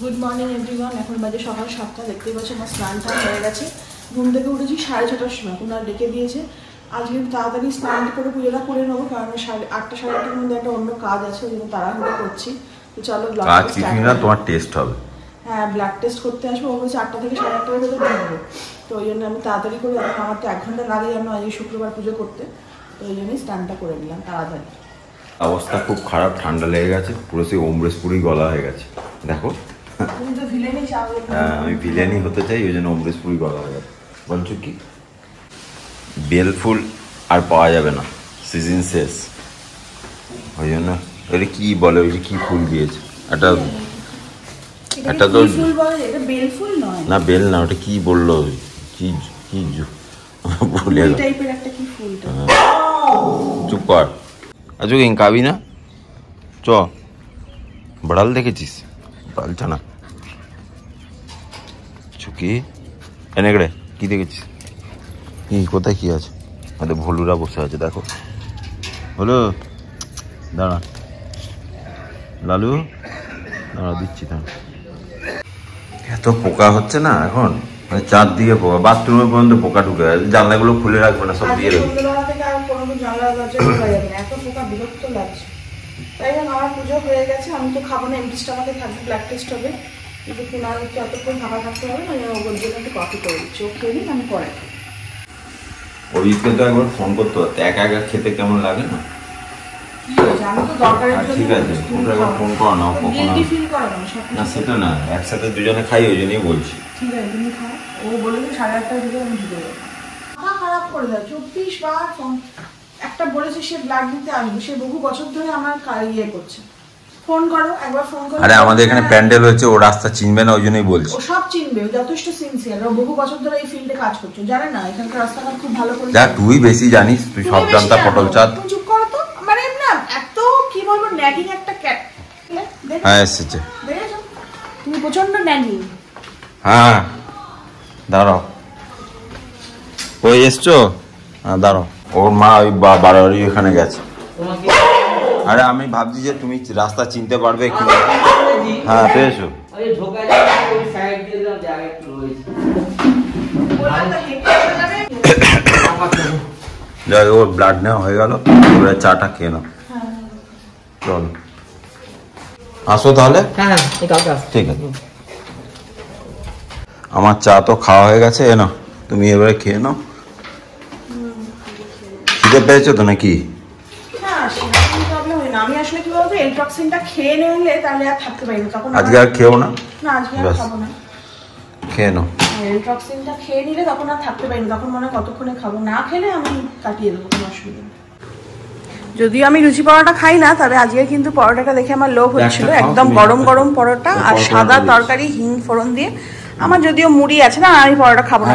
Good morning everyone এখন বাজে সকাল সাতটা দেখতেই পাচ্ছি আমার স্নান টান হয়ে গেছে। ঘুম থেকে উঠেছি সাড়ে ছটার সময় ওনার ডেকে দিয়েছে। আজকে তাড়াতাড়ি স্নান করে পুজোটা করে নেব কারণ সাড়ে আটটা সাড়ে আটটার মধ্যে একটা অন্য কাজ আছে ওই জন্য তাড়াহুড়ো করছি। তো চলো না তোমার টেস্ট হবে। হ্যাঁ ব্লাড টেস্ট করতে আসব ও বলছে আটটা থেকে সাড়ে আটটার ভেতরে ঢুকবো তো ওই জন্য আমি তাড়াতাড়ি করে আমার তো এক ঘণ্টা লাগে জানো আজকে শুক্রবার পুজো করতে। তো ওই জন্যই স্নানটা করে নিলাম তাড়াতাড়ি। অবস্থা খুব খারাপ ঠান্ডা লেগে গেছে পুরো সেই অমরেশপুরি গলা হয়ে গেছে। দেখো। ভিলেনই হ্যাঁ, আমি বিরিয়ানি হতে চাই ওই জন্য অমরেশপুরি গলা হয়ে। গেছে বলছো কি? বেল ফুল আর পাওয়া যাবে না। সিজন শেষ। ওই জন্য এটা কি বলে ওই যে কি ফুল দিয়েছে? একটা একটা তো- না বেল না ওটা কি বলল? কি কি ভুলে ফুলটা চুপ কর। কেন কাবি না চ। বড়াল দেখেছিস? বালছা না। চুকি এনেগড়ে কি দেখেছিস? কি কোথায় কি আছে? আমাদের ভলুরা বসে আছে, দেখো। হলো দাঁড়া। লালু, দাঁড়া, দিচ্ছি, দাঁড়া। এত পোকা হচ্ছে না এখন? মানে চারদিকে পোকা বাথরুমে পর্যন্ত পোকা ঢুকে গেছে, জানলাগুলো খুলে রাখবে না, সব দিয়ে রাখবে তাই আমার পুজো হয়ে গেছে আমি তো খাব না এমটি স্টামাকে থাকবে ব্লাড টেস্ট হবে। কিন্তু একটু ফাঁকা থাকতে হবে না ওর জন্য একটু কফি করে দিচ্ছি ও খেয়ে নিন আমি পরে। তো একবার ফোন করতে হতো একা একা খেতে কেমন লাগে না? ঠিক আছে একবার ফোন করো না কখনো। গিলটি ফিল করে না সেটা না একসাথে দুজনে খাই ওই জন্যই বলছি। ঠিক আছে তুমি খাও। ও বলেছে সাড়ে আটটার ভিতরে আমি ঢুকে যাব। খারাপ করে দেয় চব্বিশ বার ফোন একটা বলেছে সে ব্লাড দিতে আসবে। সে বহু বছর ধরে আমার ইয়ে করছে। ফোন করো একবার ফোন করো। আরে আমাদের এখানে। প্যান্ডেল হয়েছে ও রাস্তা চিনবে না ওই জন্যই বলছি। ও সব চিনবে ও যথেষ্ট সিনসিয়ার ও বহু বছর ধরে এই ফিল্ডে কাজ করছে। জানে না এখানকার রাস্তাঘাট খুব ভালো করে যা তুই বেশি জানিস তুই সব জানতা পটল চাঁদ চুপ করো তো। মানে না এত কি বলব ন্যাগিং একটা ক্যাট হ্যাঁ এসেছে। তুমি প্রচণ্ড ন্যাগিং হ্যাঁ দাঁড়াও। ওই এসছো? হ্যাঁ দাঁড়াও। ওর মা ওই বা- বাড়াবাড়ি ওখানে গেছে। আরে আমি ভাবছি যে তুমি রাস্তা চিনতে পারবে কি না। হ্যাঁ পেয়েছ। যাই ওর ব্লাড নেওয়া হয়ে গেল। এবারে চাটা খেয়ে নাও। হ্যাঁ চল। আসো তাহলে? হ্যাঁ হ্যাঁ ঠিক আছে। আমার চা তো খাওয়া হয়ে গেছে এ নাও। তুমি এবারে খেয়ে নাও। খিদে পেয়েছ তো নাকি? প্রবলেম হয় না আমি আসলে কি বলতো এলট্রক্সিনটা খেয়ে নিলে তাহলে আর থাকতে পারি না। তখন আজকে আর খেও না? না আজকে আর খাব না। খেয়ে নাও। এলট্রক্সিনটা খেয়ে নিলে তখন আর থাকতে পারি না। তখন মনে হয় কতক্ষণে খাব? না খেলে আমি কাটিয়ে দেবো কোনো অসুবিধা নেই। যদিও আমি লুচি পরোটা খাই না তবে আজকে কিন্তু পরোটাটা দেখে আমার লোভ হচ্ছিল। একদম গরম গরম পরোটা আর সাদা তরকারি হিং ফোড়ন দিয়ে আমার যদিও মুড়ি আছে না আমি পরোটা খাব না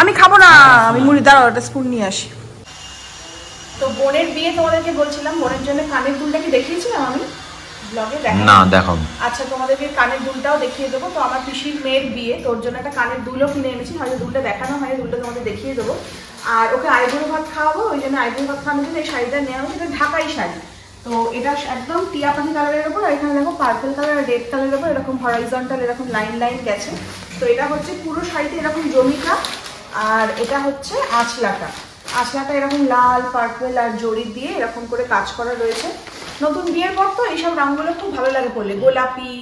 আমি খাব না আমি মুড়ি দাঁড়াও একটা স্পুন নিয়ে আসি। তো বোনের বিয়ে তোমাদেরকে বলছিলাম বোনের জন্য কানের দুলটা কি দেখিয়েছিলাম আমি? ব্লগে না দেখো। আচ্ছা তোমাদেরকে কানের দুলটাও দেখিয়ে দেবো। তো আমার পিসির মেয়ের বিয়ে তোর জন্য একটা কানের দুলও কিনে এনেছি হয়তো দুলটা দেখানো হয় দুলটা তোমাদের দেখিয়ে দেবো। আর ওকে আইবুড়ো ভাত খাওয়াবো ওই জন্য আইবুড়ো ভাত খাওয়ানোর জন্য এই শাড়িটা নেওয়া হয়েছে এটা ঢাকাই শাড়ি। তো এটা একদম টিয়া পাখি কালারের উপর আর এখানে দেখো পার্পল কালার আর রেড কালারের উপর এরকম হরাইজন্টাল এরকম লাইন লাইন গেছে। তো এটা হচ্ছে পুরো শাড়িতে এরকম জমিটা, আর এটা হচ্ছে আঁচলাটা। আঁচলাটা এরকম লাল পার্পল আর জড়ি দিয়ে এরকম করে কাজ করা রয়েছে। নতুন বিয়ের পর তো এইসব রঙগুলো খুব ভালো লাগে পড়লে গোলাপি,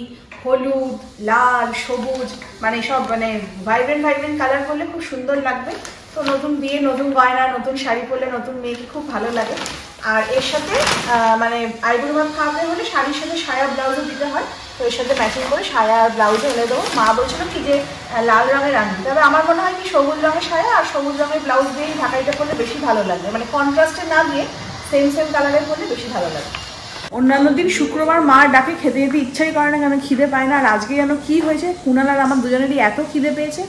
হলুদ, লাল, সবুজ মানে সব মানে ভাইব্রেন্ট ভাইব্রেন্ট কালার করলে খুব সুন্দর লাগবে। তো নতুন বিয়ে, নতুন গয়না, নতুন শাড়ি পরলে নতুন মেয়েকে খুব ভালো লাগে। আর এর সাথে মানে আইবুড়ো ভাত খাওয়াতে হলে শাড়ির সাথে সায়া ব্লাউজও দিতে হয়। তো এর সাথে ম্যাচিং করে সায়া আর ব্লাউজও এনে দেবো। মা বলছিল কি যে লাল রঙের আনবি তবে আমার মনে হয় কি সবুজ রঙের সায়া আর সবুজ রঙের ব্লাউজ দিয়েই ঢাকাইটা করলে বেশি ভালো লাগবে মানে কন্ট্রাস্টে না দিয়ে সেম সেম কালারের করলে বেশি ভালো লাগে। অন্যান্য দিন শুক্রবার মা ডাকে খেতে যেতে ইচ্ছাই করে না কেন খিদে পায় না। আর আজকে যেন কী হয়েছে? কুনাল আর আমার দুজনেরই এত খিদে পেয়েছে।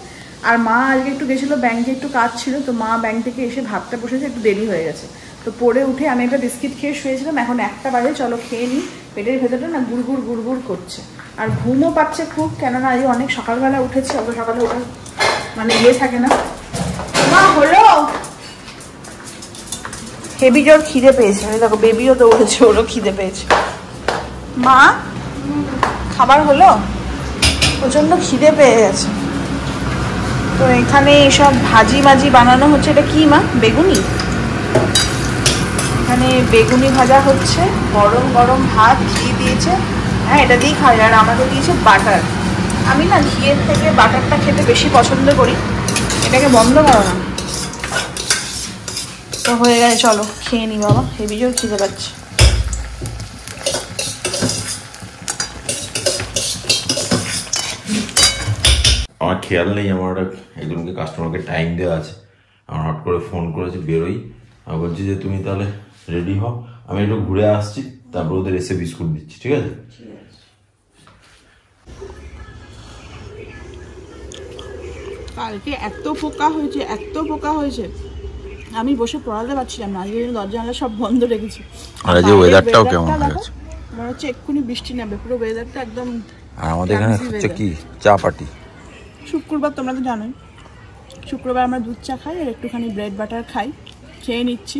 আর মা আজকে একটু গেছিল ব্যাংকে একটু কাজ ছিল, তো মা ব্যাংক থেকে এসে ভাতটা বসেছে, একটু দেরি হয়ে গেছে। তো পরে উঠে আমি একটা বিস্কিট খেয়ে শুয়েছিলাম, এখন একটা বাজে, চলো খেয়ে নিই। পেটের ভেতরটা না গুড়গুড় গুড়গুড় করছে। আর ঘুমও পাচ্ছে খুব, কেননা আজ অনেক সকালবেলা উঠেছে, অত সকালে ওঠা মানে ইয়ে থাকে না। মা, হলো? হেবি জোর খিদে পেয়েছে। আমি দেখো বেবিও দৌড়েছে ওরও খিদে পেয়েছে। মা, খাবার হলো? প্রচণ্ড খিদে পেয়ে গেছে। তো এখানে সব ভাজি মাজি বানানো হচ্ছে। এটা কি মা? বেগুনি? এখানে বেগুনি ভাজা হচ্ছে। গরম গরম ভাত ঘি দিয়েছে। হ্যাঁ এটা দিয়েই যায়। আর আমাকে দিয়েছে বাটার। আমি না ঘিয়ের থেকে বাটারটা খেতে বেশি পছন্দ করি। এটাকে বন্ধ করো না। তো হয়ে গেছে, চলো খেয়ে নি বাবা। হেবি জোর খিদে পাচ্ছে। খেয়াল নেই আমার একজনকে কাস্টমারকে টাইম দেওয়া আছে। আমার হট করে ফোন করেছে বেরোই। আমি বলছি যে তুমি তাহলে রেডি হও। আমি একটু ঘুরে আসছি তারপর ওদের এসে বিস্কুট দিচ্ছি ঠিক আছে? কালকে এত পোকা হয়েছে এত পোকা হয়েছে। আমি বসে পড়াতে পারছিলাম না আজকে দরজা জানলা সব বন্ধ রেখেছি। আর weatherটাও weatherটা কেমন হয়ে গেছে। মনে হচ্ছে এক্ষুনি বৃষ্টি নামবে পুরো ওয়েদারটা একদম আর আমাদের এখানে হচ্ছে কি? চা পার্টি শুক্রবার তোমরা তো জানোই। শুক্রবার আমরা দুধ চা খাই আর একটুখানি ব্রেড বাটার খাই। খেয়ে নিচ্ছি।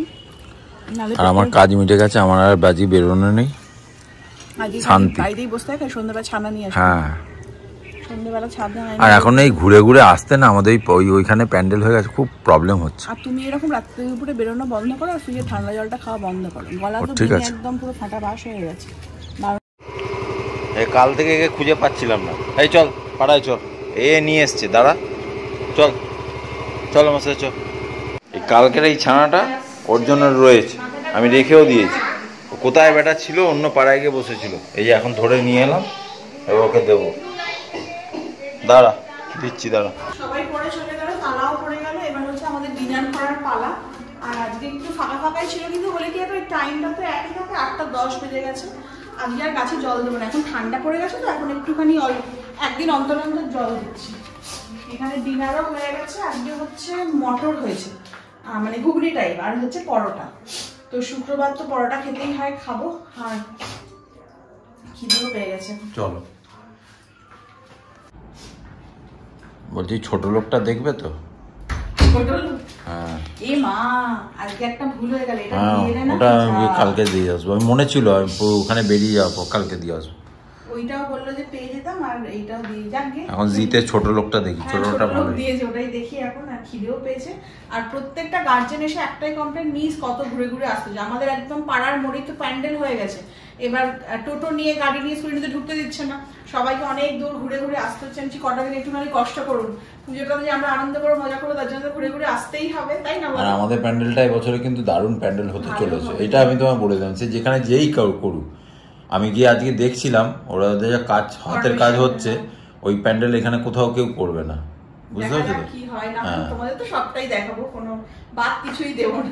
আর আমার কাজ মিটে গেছে আমার আর বাজি বেরোনো নেই। আজকে শান্তি। বাইরেই বসে থাকে সন্ধ্যাবেলা ছানা নিয়ে আসে। হ্যাঁ। সন্ধ্যাবেলা আর এখন এই ঘুরে ঘুরে আসতে না আমাদের ওই ওইখানে প্যান্ডেল হয়ে গেছে খুব প্রবলেম হচ্ছে। আর তুমি এরকম রাত্রে দুপুরে বেরোনো বন্ধ করো আর ফ্রিজে ঠান্ডা জলটা খাওয়া বন্ধ করো। গলা তো। একদম পুরো ফাটা বাস হয়ে গেছে। এই কাল থেকে একে খুঁজে পাচ্ছিলাম না। এই চল পাড়ায় চল। এ নিয়ে এসছে দাঁড়া চল চল আমার চল। এই কালকের এই ছানাটা ওর জন্য রয়েছে। আমি রেখেও দিয়েছি। কোথায় বেটা ছিল? অন্য পাড়ায় গিয়ে বসেছিল। এই যে এখন ধরে নিয়ে এলাম, এবার ওকে দেবো। দাঁড়া, দিচ্ছি, দাঁড়া। সবাই পরে চলে গেল তালাও পড়ে গেল। এবার হচ্ছে আমাদের ডিনার করার পালা। আর আজকে একটু ফাঁকা ফাঁকাই ছিল, কিন্তু বলে কি একটা টাইমটা তো একই থাকে? আটটা দশ বেজে গেছে। আজকে আর গাছে জল দেবো না। এখন ঠান্ডা পড়ে গেছে তো, এখন একটুখানি একদিন অন্তর অন্তর জল দিচ্ছি। এখানে ডিনারও হয়ে গেছে, আজকে হচ্ছে মটর হয়েছে। মানে ঘুগনি টাইপ আর হচ্ছে পরোটা। তো শুক্রবার তো পরোটা খেতেই হয়, খাব। আর খিদেও পেয়ে গেছে। চলো। বলছি ছোট লোকটা দেখবে তো? ওটা আমি কালকে দিয়ে আসব। আমি মনে ছিল আমি ওখানে বেরিয়ে যাব কালকে দিয়ে আসব। ওইটাও বলল যে পেয়ে যেতাম আর এইটাও দিয়ে যাক এখন জিতে ছোট লোকটা দেখি হ্যাঁ, ছোট লোকটা ভালো দিয়েছে ওটাই দেখি এখন আর খিদেও পেয়েছে। আর প্রত্যেকটা গার্জেন এসে একটাই কমপ্লেন মিস কত ঘুরে ঘুরে আসতে যে আমাদের একদম পাড়ার মোড়েই তো প্যান্ডেল হয়ে গেছে। এবার টোটো নিয়ে গাড়ি নিয়ে স্কুল ঢুকতে দিচ্ছে না। সবাইকে অনেক দূর ঘুরে ঘুরে আসতে হচ্ছে। আমি কটা দিন একটুখানি কষ্ট করুন। পুজোটা যে আমরা আনন্দ করে মজা করব তার জন্য ঘুরে ঘুরে আসতেই হবে তাই না আর আমাদের প্যান্ডেলটা এবছরে কিন্তু দারুণ প্যান্ডেল হতে চলেছে। এটা আমি তোমায় বলে দিলাম সে যেখানে যেই করুক আমি গিয়ে আজকে দেখছিলাম ওরা ওদের যা কাজ হাতের কাজ হচ্ছে ওই প্যান্ডেল এখানে কোথাও কেউ করবে না। বুঝতে পারছ? তো কি হয় না হ্যাঁ। তোমাদের তো সবটাই দেখাবো কোনো বাদ কিছুই দেবো না।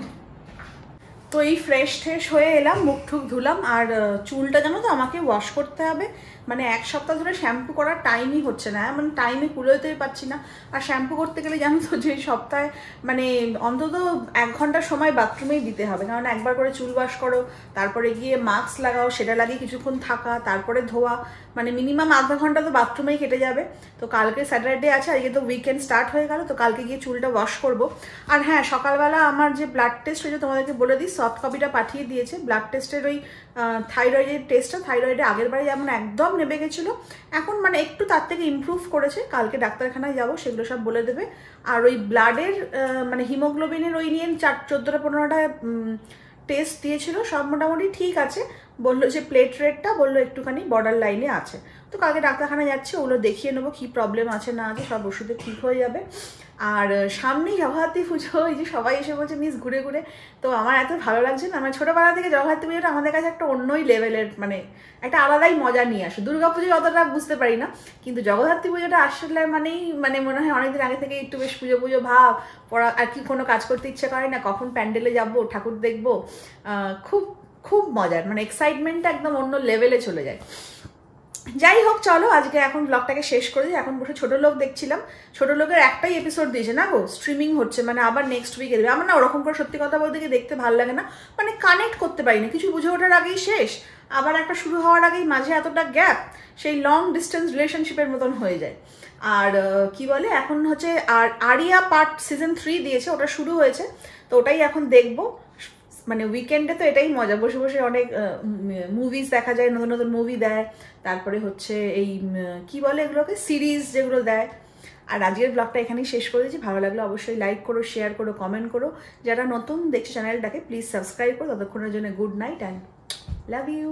তো এই ফ্রেশ ট্রেশ হয়ে এলাম মুখ ঠুক ধুলাম আর চুলটা জানো তো আমাকে ওয়াশ করতে হবে। মানে এক সপ্তাহ ধরে শ্যাম্পু করার টাইমই হচ্ছে না। মানে টাইমে কুলোতেই পাচ্ছি না। আর শ্যাম্পু করতে গেলে জানো তো, যে সপ্তাহে মানে অন্তত এক ঘণ্টা সময় বাথরুমেই দিতে হবে। কারণ একবার করে চুল ওয়াশ করো, তারপরে গিয়ে মাস্ক লাগাও, সেটা লাগিয়ে কিছুক্ষণ থাকা, তারপরে ধোয়া। মানে মিনিমাম আধা ঘণ্টা তো বাথরুমেই কেটে যাবে। তো কালকে স্যাটারডে আছে, আজকে তো উইকেন্ড স্টার্ট হয়ে গেল, তো কালকে গিয়ে চুলটা ওয়াশ করব। আর হ্যাঁ সকালবেলা আমার যে ব্লাড টেস্ট হয়েছে তোমাদেরকে বলে দিই সফট কপিটা পাঠিয়ে দিয়েছে। ব্লাড টেস্টের ওই থাইরয়েডের টেস্টটা থাইরয়েডে আগের বারে যেমন একদম নেমে গেছিল। এখন মানে একটু তার থেকে ইমপ্রুভ করেছে। কালকে ডাক্তারখানায় যাব, সেগুলো সব বলে দেবে। আর ওই ব্লাডের মানে হিমোগ্লোবিনের ওই নিয়ে চার, চোদ্দোটা, পনেরোটা টেস্ট দিয়েছিল, সব মোটামুটি ঠিক আছে। বলল যে প্লেট রেটটা বলল একটুখানি বর্ডার লাইনে আছে। তো কালকে ডাক্তারখানা যাচ্ছে, ওগুলো দেখিয়ে নেব কী প্রবলেম আছে না আছে, সব ওষুধে ঠিক হয়ে যাবে। আর সামনেই জগদ্ধাত্রী পুজো, এই যে সবাই এসে বলছে মিস ঘুরে ঘুরে। তো আমার এত ভালো লাগছে না আমার ছোটোবেলা থেকে জগদ্ধাত্রী পুজোটা আমাদের কাছে একটা অন্যই লেভেলের মানে একটা আলাদাই মজা নিয়ে আসে। দুর্গা পুজো অতটা বুঝতে পারি না, কিন্তু জগদ্ধাত্রী পুজোটা আসলে মানেই মানে মনে হয় অনেকদিন আগে থেকে একটু বেশ পুজো পুজো ভাব, পড়া, আর কি কোনো কাজ করতে ইচ্ছে করে না, কখন প্যান্ডেলে যাব, ঠাকুর দেখব খুব খুব মজার মানে এক্সাইটমেন্টটা একদম অন্য লেভেলে চলে যায়। যাই হোক, চলো, আজকে এখন ব্লগটাকে শেষ করে দিই। এখন বসে ছোট লোক দেখছিলাম। ছোট লোকের একটাই এপিসোড দিয়েছে, না গো? স্ট্রিমিং হচ্ছে মানে আবার নেক্সট উইকে দেবে। আমার না ওরকম করে সত্যি কথা বলতে গিয়ে দেখতে ভালো লাগে না। মানে কানেক্ট করতে পারি না কিছু বুঝে ওঠার আগেই শেষ। আবার একটা শুরু হওয়ার আগেই মাঝে এতটা গ্যাপ সেই লং ডিস্টেন্স রিলেশনশিপের মতন হয়ে যায়। আর কি বলে? এখন হচ্ছে আর, আরিয়া পার্ট সিজন থ্রি দিয়েছে, ওটা শুরু হয়েছে। তো ওটাই এখন দেখব। মানে উইকেন্ডে তো এটাই মজা। বসে বসে অনেক মুভিজ দেখা যায়, নতুন নতুন মুভি দেয়। তারপরে হচ্ছে এই কি বলে এগুলোকে? সিরিজ যেগুলো দেয়। আর আজকের ব্লগটা এখানেই শেষ করে দিচ্ছি। ভালো লাগল অবশ্যই লাইক করো শেয়ার করো কমেন্ট করো। যারা নতুন দেখছে চ্যানেলটাকে প্লিজ সাবস্ক্রাইব করো। ততক্ষণের জন্য good night and love you